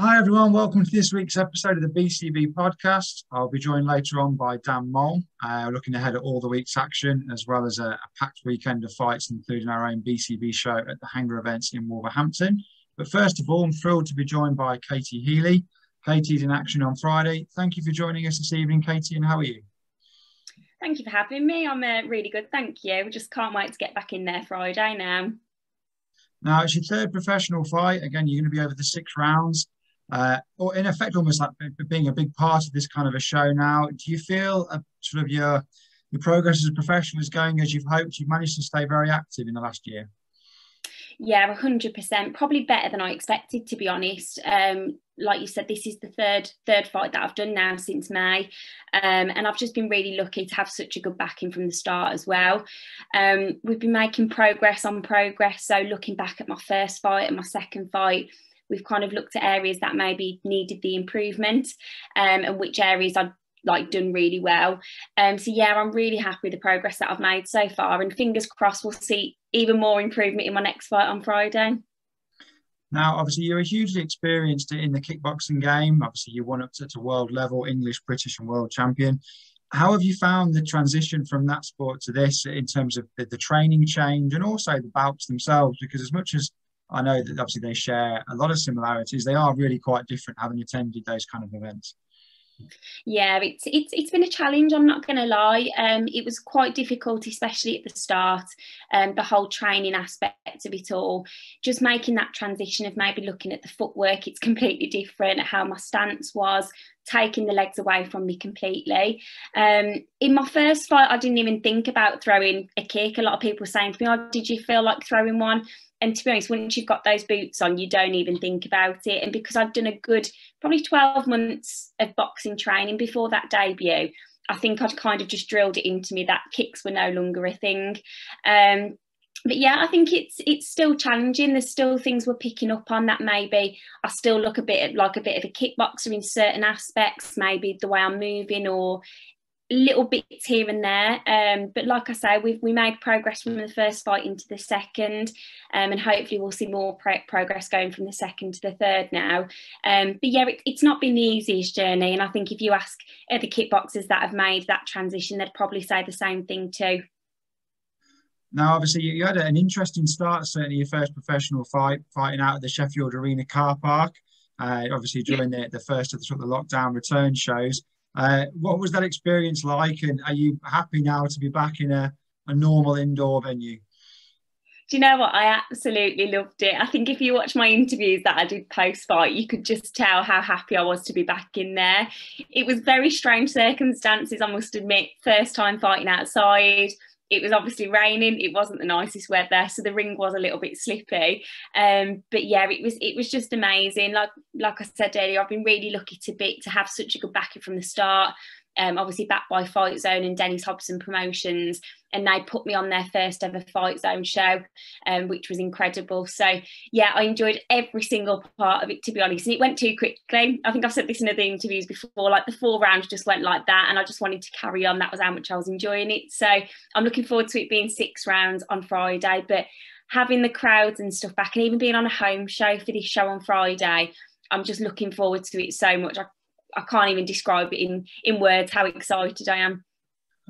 Hi, everyone. Welcome to this week's episode of the BCB podcast. I'll be joined later on by Dan Mole, uh, looking ahead at all the week's action, as well as a, a, packed weekend of fights, including our own BCB show at the Hangar events in Wolverhampton. But first of all, I'm thrilled to be joined by Katie Healy. Katie's in action on Friday. Thank you for joining us this evening, Katie, and how are you? Thank you for having me. I'm uh, really good, thank you. We just can't wait to get back in there Friday now. Now, it's your third professional fight. Again, you're going to be over the six rounds uh, or in effect almost like being a big part of this kind of a show now. Do you feel uh, sort of your your progress as a professional is going as you've hoped? You've managed to stay very active in the last year. Yeah, hundred percent. Probably better than I expected, to be honest. Um, like you said, this is the third third fight that I've done now since May, um, and I've just been really lucky to have such a good backing from the start as well. Um, we've been making progress on progress. So looking back at my first fight and my second fight, we've kind of looked at areas that maybe needed the improvement um, and which areas I'd like done really well. Um, so yeah, I'm really happy with the progress that I've made so far, and fingers crossed we'll see even more improvement in my next fight on Friday. Now, obviously, you're hugely experienced in the kickboxing game. Obviously, you won up to, to world level, English, British, and world champion. How have you found the transition from that sport to this in terms of the, the training change and also the bouts themselves? Because as much as I know that obviously they share a lot of similarities. They are really quite different having attended those kind of events. Yeah, it's it's it's been a challenge. I'm not going to lie. Um, it was quite difficult, especially at the start. Um, the whole training aspect of it all, just making that transition of maybe looking at the footwork. It's completely different. How my stance was, taking the legs away from me completely. Um, in my first fight, I didn't even think about throwing a kick. A lot of people saying to me, "Oh, did you feel like throwing one?" And to be honest, once you've got those boots on, you don't even think about it. And because I've done a good probably 12 months of boxing training before that debut, I think I'd kind of just drilled it into me that kicks were no longer a thing. Um, but yeah, I think it's it's still challenging. There's still things we're picking up on that maybe I still look a bit like a bit of a kickboxer in certain aspects, maybe the way I'm moving or little bits here and there. Um, but like I say, we've we made progress from the first fight into the second, um, and hopefully we'll see more pro- progress going from the second to the third now. Um, but yeah, it, it's not been the easiest journey, and I think if you ask other kickboxers that have made that transition, they'd probably say the same thing too. Now, obviously, you had an interesting start. Certainly, your first professional fight, fighting out at the Sheffield Arena car park. Uh, obviously, during the, the first of the, sort of the lockdown return shows. Uh, what was that experience like? And are you happy now to be back in a, a normal indoor venue? Do you know what? I absolutely loved it. I think if you watch my interviews that I did post fight, you could just tell how happy I was to be back in there. It was very strange circumstances, I must admit. First time fighting outside, it was obviously raining it wasn't the nicest weather so the ring was a little bit slippy. Um, but yeah it was it was just amazing. Like like i said earlier i've been really lucky to be to have such a good backing from the start um, obviously backed by Fight Zone and Dennis Hobson Promotions, and they put me on their first ever Fight Zone show, um, which was incredible. So yeah, I enjoyed every single part of it to be honest. And it went too quickly. I think I've said this in other interviews before. Like the four rounds just went like that, and I just wanted to carry on. That was how much I was enjoying it. So I'm looking forward to it being six rounds on Friday, but having the crowds and stuff back and even being on a home show for this show on Friday, I'm just looking forward to it so much. I I can't even describe it in in words how excited I am.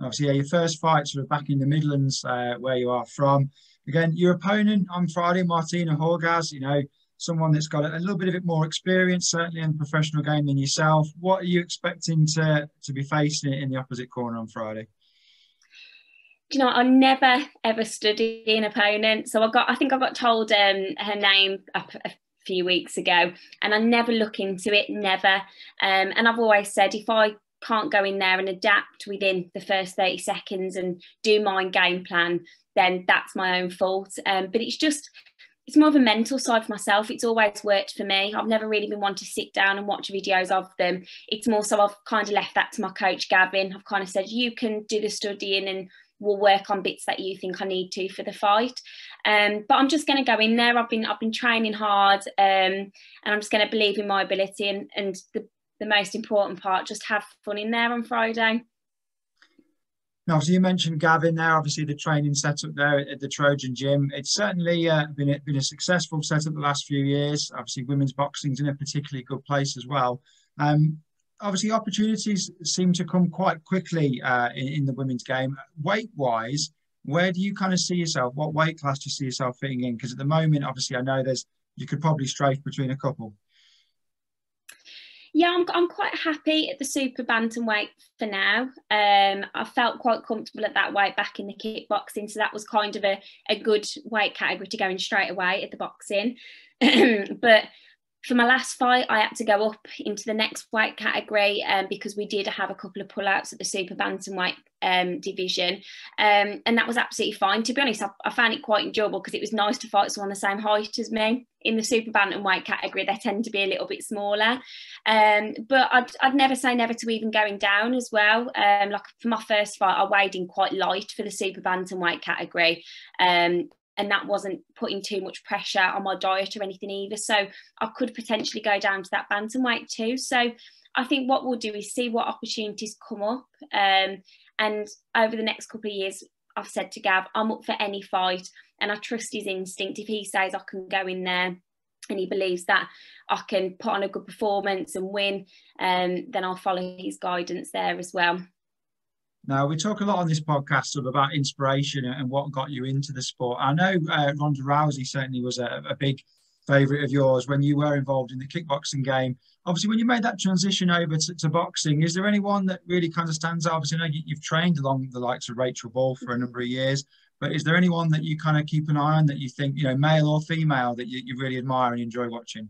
Obviously, yeah, your first fight sort of back in the Midlands, uh, where you are from. Again, your opponent on Friday, Martina Horgas, you know, someone that's got a, little bit of it more experience, certainly in the professional game than yourself. What are you expecting to to be facing in the opposite corner on Friday? Do you know, I never ever study an opponent. So I got, I think I got told um, her name few weeks ago, and I never look into it, never. Um, and I've always said if I can't go in there and adapt within the first 30 seconds and do my game plan, then that's my own fault. Um, but it's just, it's more of a mental side for myself. It's always worked for me. I've never really been one to sit down and watch videos of them. It's more so I've kind of left that to my coach, Gavin. I've kind of said, you can do the studying and we'll work on bits that you think I need to for the fight. Um, but I'm just going to go in there. I've been I've been training hard, um, and I'm just going to believe in my ability. And and the the most important part, just have fun in there on Friday. Now, so you mentioned Gavin there. Obviously, the training setup there at the Trojan Gym. It's certainly uh, been a, been a successful setup the last few years. Obviously, women's boxing's in a particularly good place as well. Um, obviously, opportunities seem to come quite quickly uh, in, in, the women's game. Weight wise, where do you kind of see yourself? What weight class do you see yourself fitting in? Because at the moment, obviously, I know there's you could probably strafe between a couple. Yeah, I'm, I'm quite happy at the super bantamweight for now. Um, I felt quite comfortable at that weight back in the kickboxing, so that was kind of a, a good weight category to go in straight away at the boxing. but for my last fight, I had to go up into the next weight category um, because we did have a couple of pullouts at the super bantamweight um, division, um, and that was absolutely fine. To be honest, I, I found it quite enjoyable because it was nice to fight someone the same height as me. In the super bantamweight category, they tend to be a little bit smaller, um, but I'd, I'd never say never to even going down as well. Um, like for my first fight, I weighed in quite light for the super bantamweight category, um, and that wasn't putting too much pressure on my diet or anything either. So I could potentially go down to that bantamweight too. So I think what we'll do is see what opportunities come up. Um, and over the next couple of years, I've said to Gav, I'm up for any fight, and I trust his instinct. If he says I can go in there and he believes that I can put on a good performance and win, um, then I'll follow his guidance there as well. Now, we talk a lot on this podcast sort of about inspiration and what got you into the sport. I know uh, Ronda Rousey certainly was a, a big favourite of yours when you were involved in the kickboxing game. Obviously, when you made that transition over to, to boxing, is there anyone that really kind of stands out? Obviously, I know you, you've trained along the likes of Rachel Ball for a number of years, but is there anyone that you kind of keep an eye on that you think, you know, male or female, that you, you really admire and enjoy watching?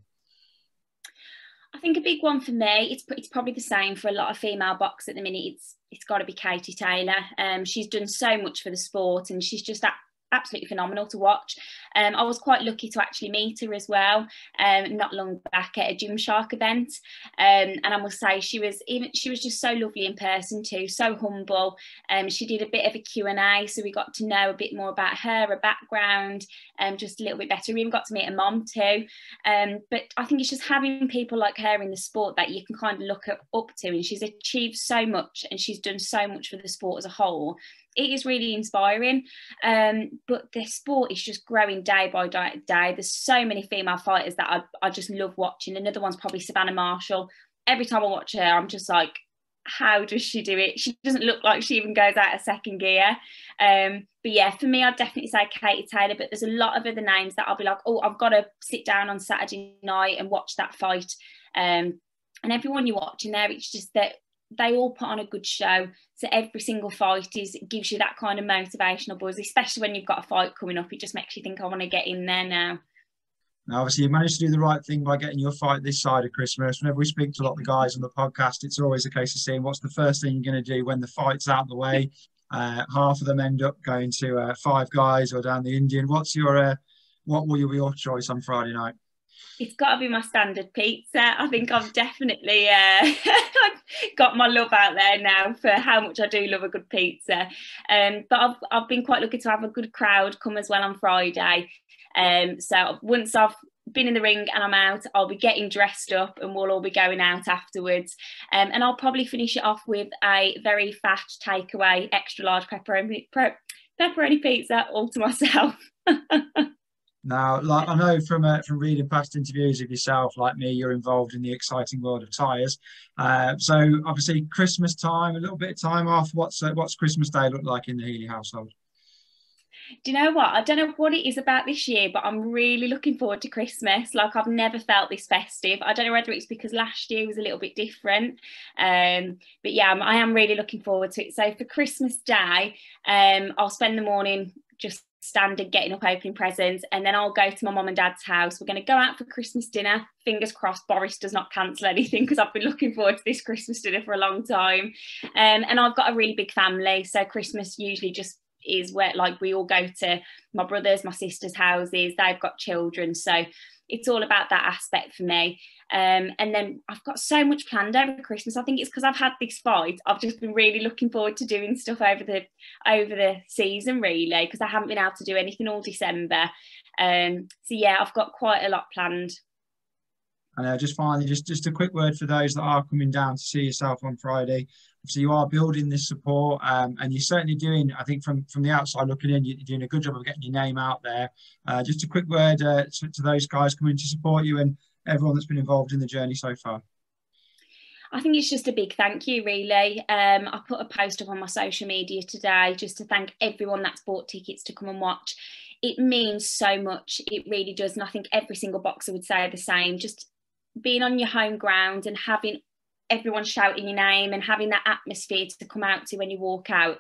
I think a big one for me, it's it's probably the same for a lot of female boxers at the minute. It's it's got to be Katie Taylor. Um, she's done so much for the sport, and she's just that absolutely phenomenal to watch. Um, I was quite lucky to actually meet her as well, um, not long back at a Gymshark event, um, and I must say she was even she was just so lovely in person too, so humble. Um, she did a bit of a Q and A, so we got to know a bit more about her, her background, um, just a little bit better. We even got to meet her mom too. Um, but I think it's just having people like her in the sport that you can kind of look up to, and she's achieved so much, and she's done so much for the sport as a whole it is really inspiring. Um, but the sport is just growing day by day. There's so many female fighters that I, I just love watching. Another one's probably Savannah Marshall. Every time I watch her, I'm just like, how does she do it? She doesn't look like she even goes out of second gear. Um, but yeah, for me, I'd definitely say Katie Taylor. But there's a lot of other names that I'll be like, oh, I've got to sit down on Saturday night and watch that fight. Um, and everyone you watch in there, it's just that they all put on a good show. So every single fight is gives you that kind of motivational buzz, especially when you've got a fight coming up. It just makes you think, I want to get in there now. Now, obviously, you managed to do the right thing by getting your fight this side of Christmas. Whenever we speak to a lot of the guys on the podcast, it's always a case of seeing what's the first thing you're going to do when the fight's out of the way. Uh, half of them end up going to uh, Five Guys or down the Indian. What's your uh, what will your choice on Friday night? It's got to be my standard pizza. I think I've definitely uh, got my love out there now for how much I do love a good pizza. Um, but I've, I've been quite lucky to have a good crowd come as well on Friday. Um, so once I've been in the ring and I'm out, I'll be getting dressed up and we'll all be going out afterwards. Um, and I'll probably finish it off with a very fat takeaway, extra large pepperoni, pepperoni pizza all to myself. Now, like I know from uh, from reading past interviews of yourself, like me, you're involved in the exciting world of tyres. Uh, so obviously, Christmas time, a little bit of time off. What's uh, what's Christmas Day look like in the Healy household? Do you know what? I don't know what it is about this year, but I'm really looking forward to Christmas. Like I've never felt this festive. I don't know whether it's because last year was a little bit different, um, but yeah, I am really looking forward to it. So for Christmas Day, um, I'll spend the morning just standard getting up opening presents. And then I'll go to my mom and dad's house. We're going to go out for Christmas dinner. Fingers crossed Boris does not cancel anything because I've been looking forward to this Christmas dinner for a long time. Um, and I've got a really big family so Christmas usually just is where like we all go to my brothers my sisters houses they've got children so it's all about that aspect for me. Um, and then I've got so much planned over Christmas. I think it's because I've had this fight. I've just been really looking forward to doing stuff over the over the season, really, because I haven't been able to do anything all December. Um, so yeah, I've got quite a lot planned. And uh, just finally, just just a quick word for those that are coming down to see yourself on Friday. So you are building this support, um, and you're certainly doing. I think from from the outside looking in, you're doing a good job of getting your name out there. Uh, just a quick word uh, to, to those guys coming to support you and everyone that's been involved in the journey so far. I think it's just a big thank you, really. Um, I put a post up on my social media today just to thank everyone that's bought tickets to come and watch. It means so much. It really does. And I think every single boxer would say the same. Just being on your home ground and having everyone shouting your name and having that atmosphere to come out to when you walk out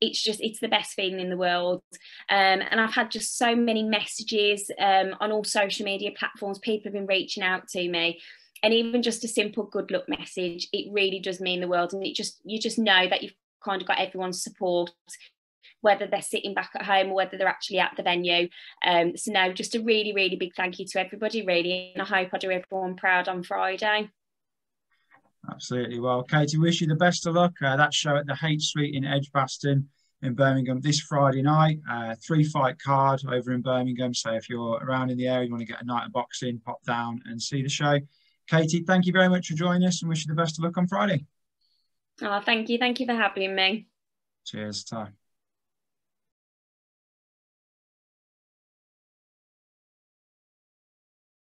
it's just it's the best feeling in the world. Um, and i've had just so many messages um, on all social media platforms people have been reaching out to me. And even just a simple good luck message it really does mean the world. And it just you just know that you've kind of got everyone's support whether they're sitting back at home or whether they're actually at the venue. Um, so no just a really really big thank you to everybody really. And i hope i do everyone proud on friday Absolutely. Well, Katie, wish you the best of luck. Uh, that show at the H Suite in Edgbaston in Birmingham this Friday night. Uh, three fight card over in Birmingham. So if you're around in the area, you want to get a night of boxing, pop down and see the show. Katie, thank you very much for joining us and wish you the best of luck on Friday. Oh, thank you. Thank you for having me. Cheers. Time.